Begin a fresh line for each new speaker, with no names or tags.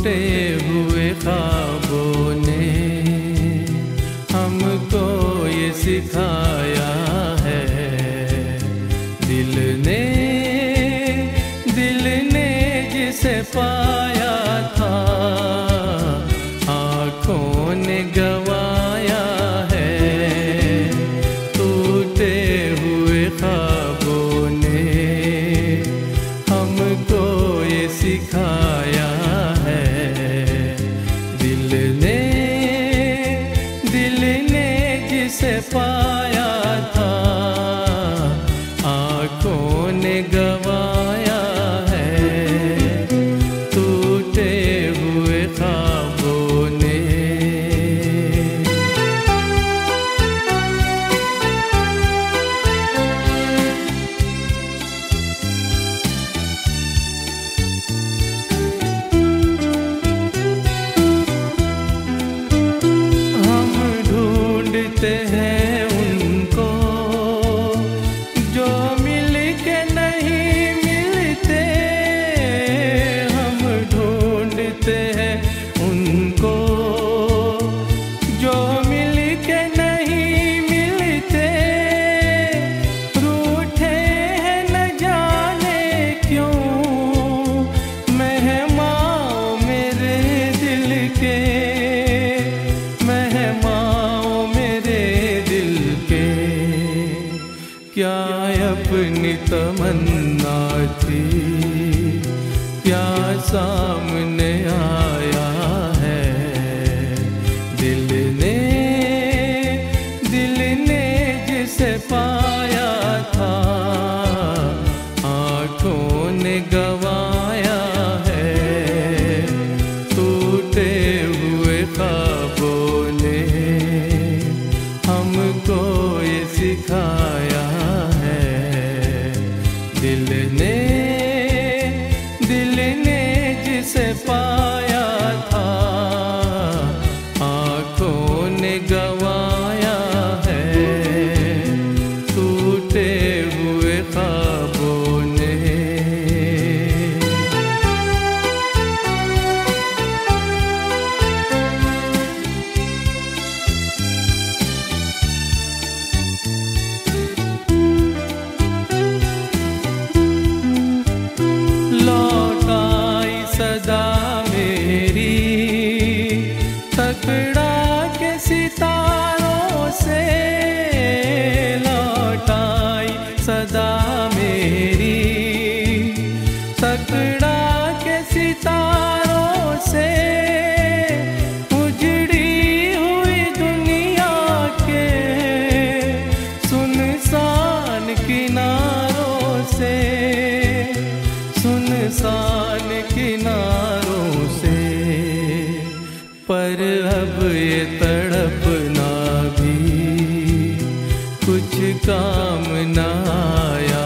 टूटे हुए ख्वाबों ने हमको ये सिखाया है। दिल ने दिल ने जिसे पाया था, आँखों ने गवाया है। टूटे हुए ख्वाबों क्या अपनी तमन्ना थी। क्या सामने आया है। दिल ने दिल ने जिसे पाया था, आँखों ने गवाया है। टूटे हुए ख्वाबों ने हमको ये सिखाया सितारों से लौटाई सदा मेरी। तकड़ा के सितारों से उजड़ी हुई दुनिया के सुनसान किनारों से सुनसान किनारों से। पर अब ये तड़पना भी कुछ काम ना आया।